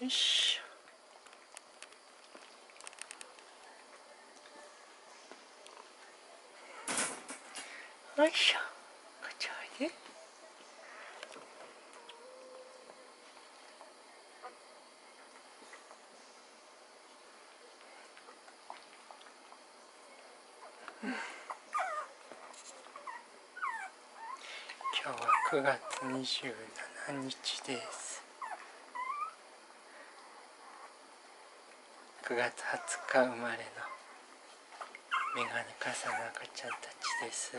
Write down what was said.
いしよいしょ。こっちおいでうん今日は9月27日です。9月20日生まれのメガネ傘の赤ちゃんたちです。